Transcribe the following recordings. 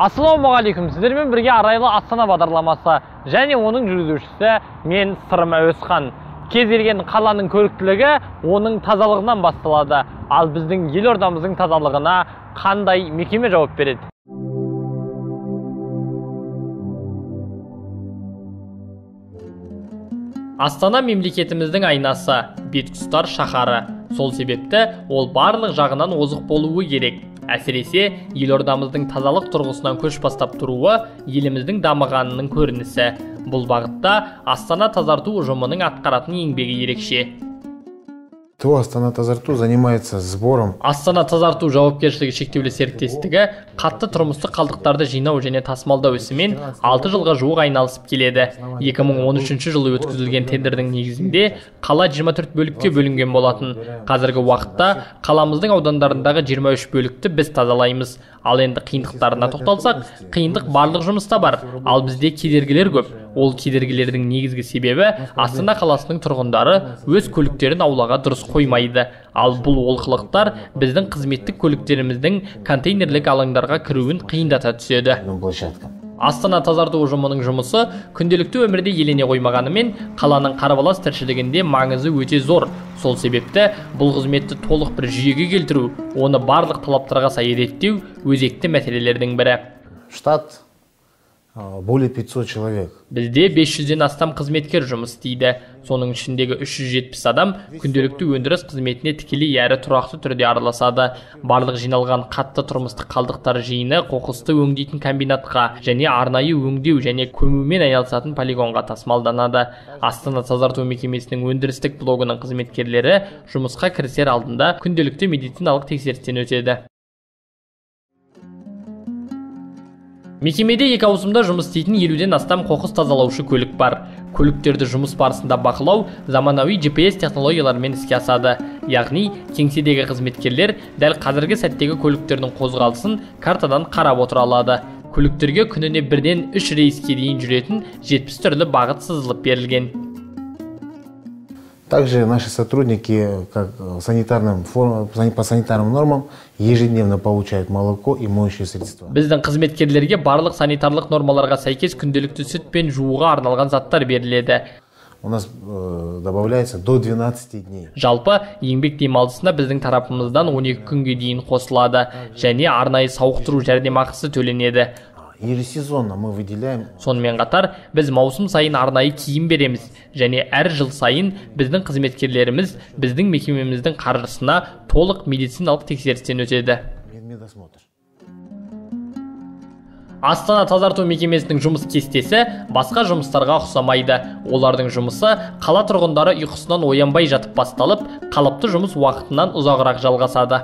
ассалаумағалейкум. Сіздермен бірге арайлы астана бағдарламасы және оның жүргізушісі мен сырым әуесхан кез келген қаланың көріктілігі оның тазалығынан басталады. Ал біздің елордамыздың тазалығына қандай мекеме жауап береді? Астана мемлекетіміздің айнасы бетқұстар шаһары. Сол себепті ол барлық жағынан озық болуы керек. Әсіресе елордамыздың тазалық тұрғысынан көш бастап тұруы еліміздің дамығанының көрінісі. Бұл бағытта астана тазарту ұжымының атқаратын еңбегі ерекше. То астана тазарту занимается сбором? Астана тазарту жауапкершілігі шектеулі серіктестігі қатты тұрмыстық қалдықтарды жинау және тасымалдау ісімен алты жылға жуық айналысып келеді. 2013 жылы өткізілген тендердің негізінде қала 24 бөлікке бөлінген болатын. Қазіргі уақытта қаламыздың аудандарындағы 23 бөлікті біз тазалаймыз. Ал енді қиындықтарына тоқталсақ қиындық барлық жұмыста бар. Ал бізде кедергілер көп. Ол кедергілердің негізгі себебі астана қаласының тұрғындары өз көліктерін аулаға дұрыс қоймайды. Ал бұл олқылықтар біздің қызметтік көліктеріміздің контейнерлік алаңдарға кіруін қиындата түседі. Астана тазарту ұжымының жұмысы күнделікті өмірде елене қоймағанымен қаланың қарбалас тіршілігінде маңызы өте зор. Сол себепті бұл қызметті толық бір жүйеге келтіру оны барлық талаптарға сай реттеу өзекті мәселелердің бірі. Штат более 500 человек. Бізде 500-ден астам қызметкер жұмыс істейді. Соның ішіндегі 370 адам күнделікті өндіріс қызметіне тікелей әрі тұрақты түрде араласады. Барлық жиналған қатты тұрмыстық қалдықтар жиыны қоқысты өңдейтін комбинатқа және арнайы өңдеу және көмумен айналысатын полигонға тасымалданады. Астана тазарту мекемесінің өндірістік блогының қызметкерлері жұмысқа кірісер алдында күнделікті медициналық тексерістен өтеді. Мекемеде екі ауысымда жұмыс істейтін елуден астам қоқыс тазалаушы көлік бар. Көліктерді жұмыс барысында бақылау заманауи GPS технологияларымен іске асады. Яғни кеңседегі қызметкерлер дәл қазіргі сәттегі көліктердің қозғалысын картадан қарап отыра алады. Көліктерге күніне бірден үш рейске дейін жүретін жетпіс түрлі бағыт сызылып берілген. Также наши сотрудники как санитарным по санитарным нормам ежедневно получают молоко и моющие средства. Біздің қызметкерлерге барлық санитарлық нормаларға сәйкес күнделікті сүт пен жууға арналған заттар беріледі. У нас э, добавляется до 12 дней. Жалпы еңбек демалысына біздің тарапымыздан 12 күнге дейін қосылады және арнайы сауықтыру жәрдемақысы төленеді. Ежесезонно мы выделяем. Сонымен қатар біз маусым сайын арнайы киім береміз. Және әр жыл сайын біздің қызметкерлеріміз біздің мекемеміздің қаржысына толық медициналық тексерістен өтеді. Медосмотр астана тазарту мекемесінің жұмыс кестесі басқа жұмыстарға ұқсамайды. Олардың жұмысы қала тұрғындары ұйқысынан оянбай жатып басталып қалыпты жұмыс уақытынан ұзағырақ жалғасады.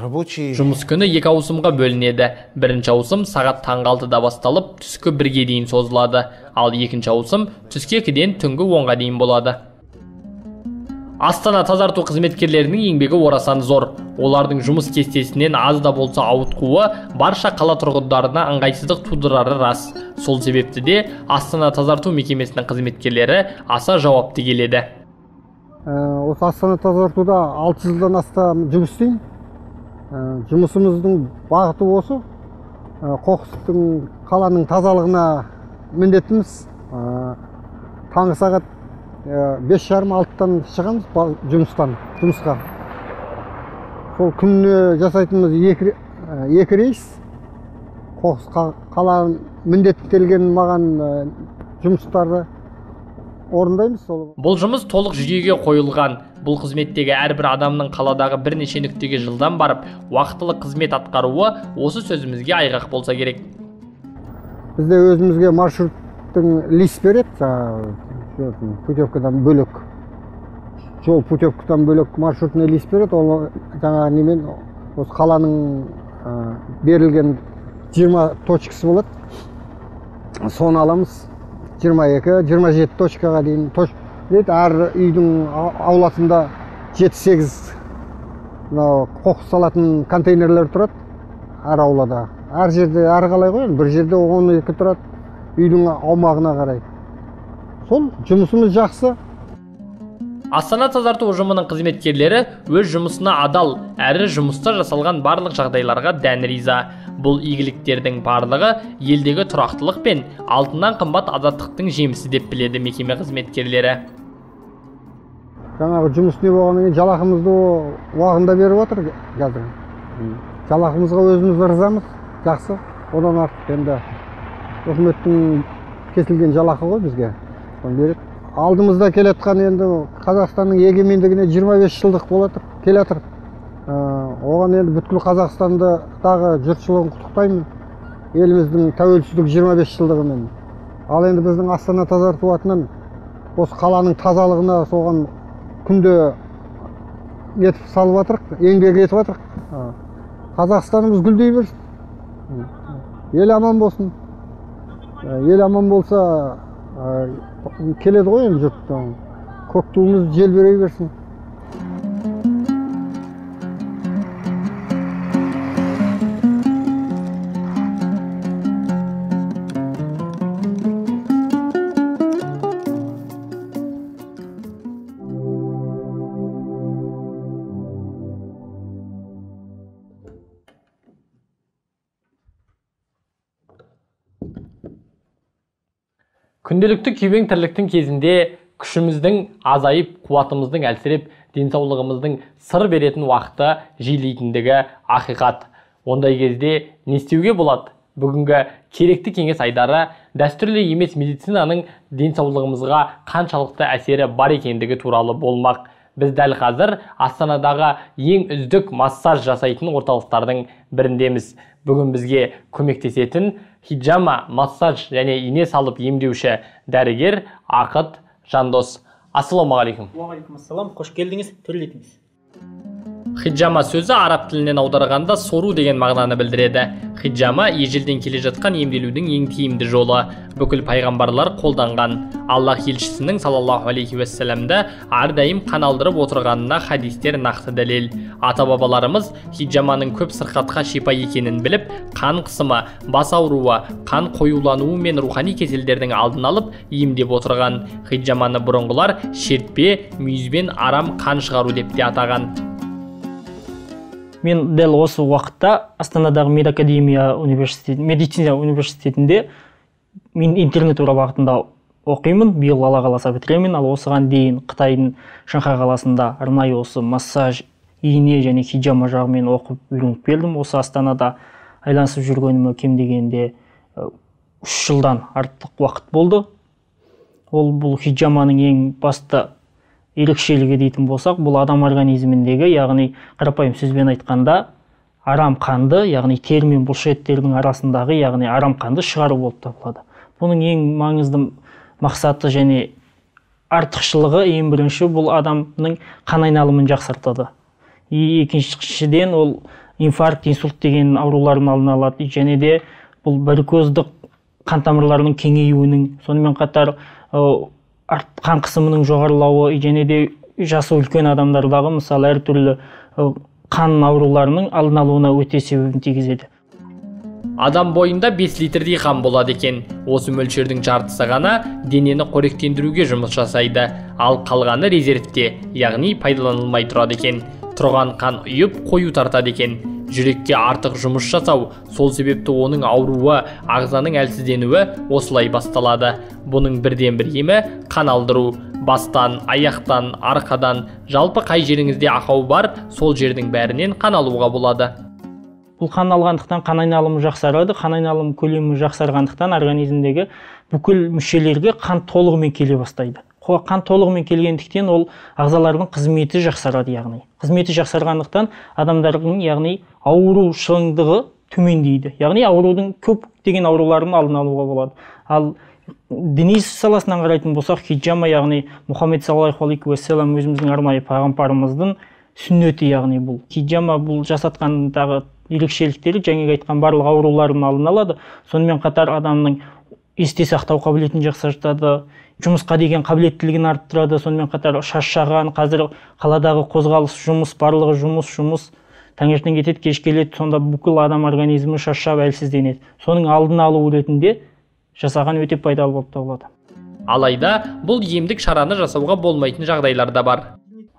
Рабочий жұмыс күні екі ауысымға бөлінеді. Бірінші ауысым сағат таңғы алтыда басталып түскі бірге дейін созылады. Ал екінші ауысым түскі екіден түнгі онға дейін болады. Астана тазарту қызметкерлерінің еңбегі орасан зор. Олардың жұмыс кестесінен аз да болса ауытқуы барша қала тұрғындарына ыңғайсыздық тудырары рас. Сол себепті де астана тазарту мекемесінің қызметкерлері аса жауапты келеді. Ә, осы астана тазартуда алты жылдан астам жұмыс істеймін. Жұмысымыздың бағыты осы. Ә, қоқыстың қаланың тазалығына міндеттіміз. Ә, таңғы сағат бес жарым алтыдан шығамыз жұмыстан жұмысқа. Сол күніне жасайтынымыз екі, ре- екі рейс. Қоқыс қа- қала міндеттелген маған жұмыстарды орындаймыз сол. Бұл жұмыс толық жүйеге қойылған. Бұл қызметтегі әрбір адамның қаладағы бірнеше нүктеге жылдам барып уақытылы қызмет атқаруы осы сөзімізге айғақ болса керек. Бізде өзімізге маршруттың лист береді жаңағы путевкадан бөлек жол путевкадан бөлек маршрутный лист береді. Ол жаңағы немен осы қаланың ә, берілген 20 точкасы болады. Соны аламыз. 22-27 точкаға дейін дейді әр үйдің ауласында 7-8 мынау қоқыс салатын контейнерлер тұрады әр аулада. Әр жерде әр қалай ғой бір жерде 12 тұрады үйдің аумағына қарай. Сол жұмысымыз жақсы. Астана тазарту ұжымының қызметкерлері өз жұмысына адал әрі жұмыста жасалған барлық жағдайларға дән риза. Бұл игіліктердің барлығы елдегі тұрақтылық пен алтыннан қымбат азаттықтың жемісі деп біледі мекеме қызметкерлері. Жаңағы жұмыс не болғаннан кейін жалақымызды уақытында беріп жатыр қазір. Жалақымызға өзіміз ризамыз жақсы. Одан артық енді үкіметтің кесілген жалақы ғой бізге. Соны береді. Алдымызда келе жатқан енді қазақстанның егемендігіне 25 жылдық болып жатыр келе жатыр оған енді бүткіл қазақстандағы жұртшылығын құттықтаймын. Еліміздің тәуелсіздік 25 жылдығымен. Ал енді біздің астана тазарту атынан осы қаланың тазалығына соған күнде нетіп салып жатырық еңбек етіп жатырық қазақстанымыз гүлдей берсін. Ел аман болсын. Ел аман болса келеді ғой енді жұрт. Көк туымыз желбірей берсін. Күнделікті күйбең тірліктің кезінде күшіміздің азайып қуатымыздың әлсіреп денсаулығымыздың сыр беретін уақыты жиілейтіндігі ақиқат. Ондай кезде не істеуге болады? Бүгінгі керекті кеңес айдары дәстүрлі емес медицинаның денсаулығымызға қаншалықты әсері бар екендігі туралы болмақ. Біз дәл қазір астанадағы ең үздік массаж жасайтын орталықтардың біріндеміз. Бүгін бізге көмектесетін хиджама массаж және ине салып емдеуші дәрігер ақыт жандос. Ассалаумағалейкум. Уағалейкум ассалам қош келдіңіз. Хиджама сөзі араб тілінен аударғанда сору деген мағынаны білдіреді. Хиджама ежелден келе жатқан емделудің ең тиімді жолы. Бүкіл пайғамбарлар қолданған. Аллах елшісінің саллаллаху алейхи уассаламды әрдайым қан алдырып отырғанына хадистер нақты дәлел. Ата бабаларымыз хиджаманың көп сырқатқа шипа екенін біліп қан қысымы бас ауруы қан қоюлануы мен рухани кеселдердің алдын алып емдеп отырған. Хиджаманы бұрынғылар шертпе мүйізбен арам қан шығару деп те атаған. Мен дәл осы уақытта астанадағы медакадемия университет медицина университетінде мен интернатура бағытында оқимын биыл алла қаласа бітіремін. Ал осыған дейін қытайдың шанхай қаласында арнайы осы массаж ине және хиджама жағымен оқып үйреніп келдім. Осы астанада айланысып жүргеніме кем дегенде үш жылдан артық уақыт болды. Ол бұл хиджаманың ең басты ерекшелігі дейтін болсақ бұл адам организміндегі яғни қарапайым сөзбен айтқанда арам қанды яғни тері мен бұлшықеттердің арасындағы яғни арам қанды шығару болып табылады. Бұның ең маңызды мақсаты және артықшылығы ең бірінші бұл адамның қан айналымын жақсартады. И екіншіден ол инфаркт инсульт деген аурулардың алдын алады және де бұл варикоздық қан тамырларының кеңеюінің сонымен қатар қан қысымының жоғарылауы және де жасы үлкен адамдардағы мысалы әртүрлі қан ауруларының алдын алуына өте себебін тигізеді. Адам бойында 5 литрдей қан болады екен. Осы мөлшердің жартысы ғана денені қоректендіруге жұмыс жасайды. Ал қалғаны резервте яғни пайдаланылмай тұрады екен. Тұрған қан ұйып қою тартады екен. Жүрекке артық жұмыс жасау сол себепті оның ауруы ағзаның әлсізденуі осылай басталады. Бұның бірден бір емі қан алдыру бастан аяқтан арқадан жалпы қай жеріңізде ақау бар сол жердің бәрінен қан алуға болады. Бұл қан алғандықтан қан айналымы жақсарады қан айналымы көлемі жақсарғандықтан организмдегі бүкіл мүшелерге қан толығымен келе бастайды. Қан толығымен келгендіктен ол ағзалардың қызметі жақсарады яғни. Қызметі жақсарғандықтан адамдардың яғни ауру шыңдығы төмендейді. Яғни аурудың деген аурулардың алдын алуға болады. Ал діни саласынан қарайтын болсақ хиджама яғни мұхаммед саллаллаху алейхи уассалам өзіміздің арнайы пайғамбарымыздың сүннеті яғни бұл. Хиджама бұл жасатқандағы ерекшеліктері жаңағы айтқан барлық аурулардың алдын алады. Сонымен қатар адамның есте сақтау қабілетін жақсартады. Жұмысқа деген қабілеттілігін арттырады. Сонымен қатар шаршаған қазір қаладағы қозғалыс жұмыс барлығы жұмыс жұмыс. Таңертең кетеді кеш келеді сонда бүкіл адам организмі шаршап әлсізденеді. Соның алдын алу ретінде жасаған өте пайдалы болып табылады. Алайда бұл емдік шараны жасауға болмайтын жағдайлар да бар.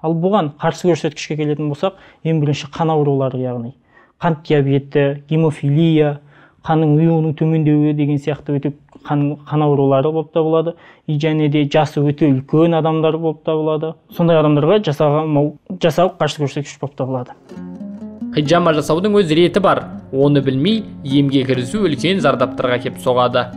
Ал бұған қарсы көрсеткішке келетін болсақ ең бірінші қан аурулары яғни қант диабеті гемофилия қанның ионың төмендеуі деген сияқты өте қан, қан аурулары болып табылады. И және де жасы өте үлкен адамдар болып табылады. Сондай адамдарға жасаған жасау қарсы көрсеткіш болып табылады. Хиджама жасаудың өз реті бар. Оны білмей емге кірісу үлкен зардаптарға әкеп соғады.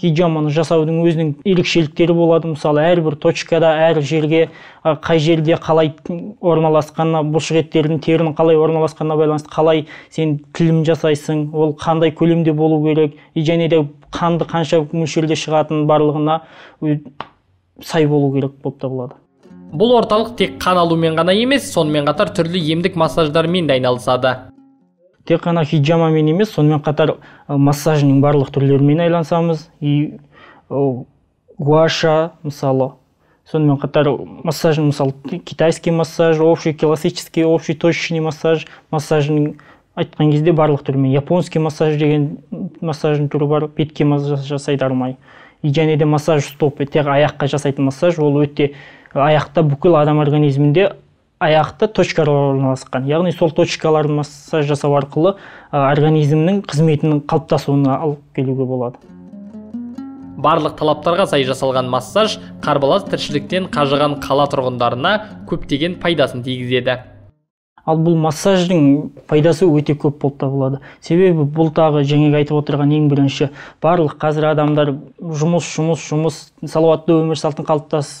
Хиджаманы жасаудың өзінің ерекшеліктері болады. Мысалы әрбір точкада әр жерге қай жерде қалай орналасқанына бұлшық еттердің терінің қалай орналасқанына байланысты қалай сен тілім жасайсың ол қандай көлемде болу керек и және де қанды қанша мөлшерде шығатынын барлығына сай болу керек болып табылады. Бұл орталық тек қан алумен ғана емес сонымен қатар түрлі емдік массаждармен де айналысады. Тек қана хиджамамен емес сонымен қатар массажның барлық түрлерімен айналысамыз и гуаша мысалы сонымен қатар массажный мысалы китайский массаж общий классический общий точечный массаж массажның айтқан кезде барлық түрімен японский массаж деген массаждың түрі бар бетке массаж жасайды арнайы и және де массаж стопы тек аяққа жасайтын массаж ол өте аяқта бүкіл адам организмінде аяқта точкалар орналасқан. Яғни сол точкаларды массаж жасау арқылы организмнің қызметінің қалыптасуына алып келуге болады. Барлық талаптарға сай жасалған массаж қарбалас тіршіліктен қажыған қала тұрғындарына көптеген пайдасын тигізеді. Ал бұл массаждың пайдасы өте көп болып табылады. Себебі бұл тағы жаңағы айтып отырған ең бірінші барлық қазір адамдар жұмыс жұмыс жұмыс салауатты өмір салтын қалыптас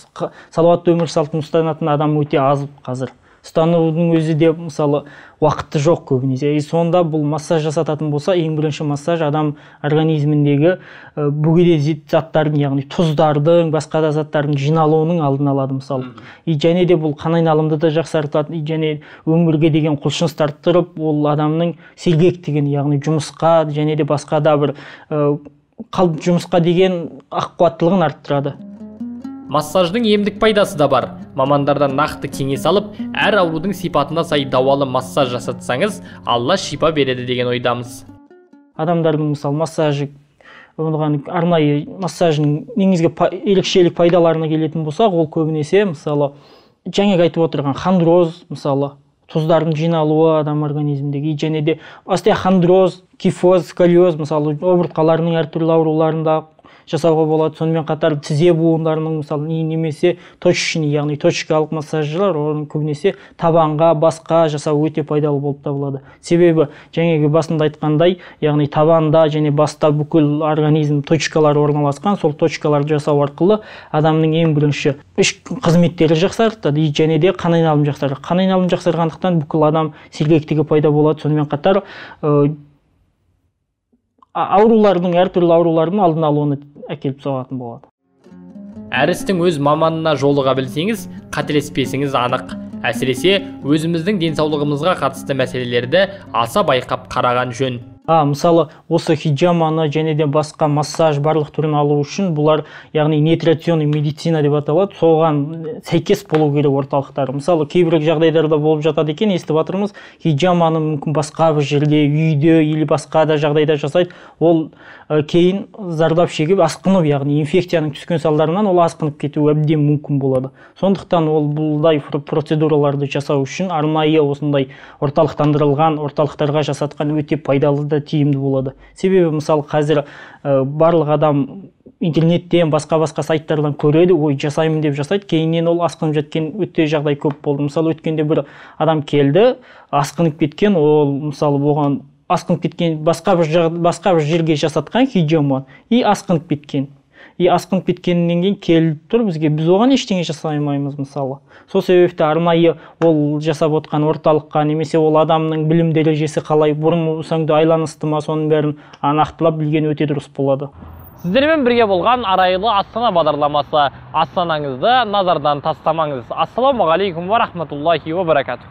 салауатты өмір салтын ұстанатын адам өте аз қазір. Ұстанудың өзі де мысалы уақыты жоқ көбінесе. И сонда бұл массаж жасататын болса ең бірінші массаж адам организміндегі ә, бөгде заттардың яғни тұздардың басқа да заттардың жиналуының алдын алады мысалы. И және де бұл қан айналымды да жақсартады. И және өмірге деген құлшыныс арттырып ол адамның сергектігін яғни жұмысқа және де басқа да бір ә, жұмысқа деген ақ қуаттылығын арттырады. Массаждың емдік пайдасы да бар. Мамандардан нақты кеңес алып әр аурудың сипатына сай дауалы массаж жасатсаңыз алла шипа береді деген ойдамыз. Адамдардың мысалы массажы оған арнайы массаждың негізгі ерекшелік пайдаларына келетін болсақ ол көбінесе мысалы жаңағы айтып отырған хондроз мысалы тұздардың жиналуы адам организміндегі және де остеохондроз кифоз сколиоз мысалы омыртқаларының әртүрлі ауруларында жасауға болады. Сонымен қатар тізе буындарының мысалы немесе точечный яғни точкалық массаждар оны көбінесе табанға басқа жасау өте пайдалы болып табылады. Себебі жаңағы басында айтқандай яғни табанда және баста бүкіл организм точкалары орналасқан сол точкаларды жасау арқылы адамның ең бірінші іш қызметтері жақсартады және де қан айналымы жақсарады қан айналымы жақсарғандықтан бүкіл адам сергектігі пайда болады. Сонымен қатар аурулардың әртүрлі аурулардың алдын алуына әкеліп соғатын болады. Әр істің өз маманына жолыға білсеңіз қателеспесіңіз анық. Әсіресе өзіміздің денсаулығымызға қатысты мәселелерді аса байқап қараған жөн. А мысалы осы хиджаманы және де басқа массаж барлық түрін алу үшін бұлар яғни нейтрацияный медицина деп аталады. Соған сәйкес болу керек орталықтар. Мысалы кейбір жағдайларда болып жатады екен естіп жатырмыз хиджаманы мүмкін басқа бір жерде үйде или басқа да жағдайда жасайды. Ол ә, кейін зардап шегіп асқынып яғни инфекцияның түскен салдарынан ол асқынып кетуі әбден мүмкін болады. Сондықтан ол бұлдай процедураларды жасау үшін арнайы осындай орталықтандырылған орталықтарға жасатқан өте пайдалы да тиімді болады. Себебі мысалы қазір ә, барлық адам интернеттен басқа басқа сайттардан көреді ой жасаймын деп жасайды. Кейіннен ол асқынып жеткен өте жағдай көп болды. Мысалы өткенде бір адам келді асқынып кеткен ол мысалы оған асқынып кеткен басқа бір басқа бір жерге жасатқан хиджама и асқынып кеткен. И асқынып кеткеннен кейін келіп тұр бізге. Біз оған ештеңе жасай алмаймыз мысалы. Сол себепті арнайы ол жасап отқан орталыққа немесе ол адамның білім дәрежесі қалай бұрын да айланысты ма соның бәрін нақтылап білген өте дұрыс болады. Сіздермен бірге болған арайлы астана бағдарламасы. Астанаңызды назардан тастамаңыз. Ассалаумағалейкум уа рахматуллахи уа баракатух.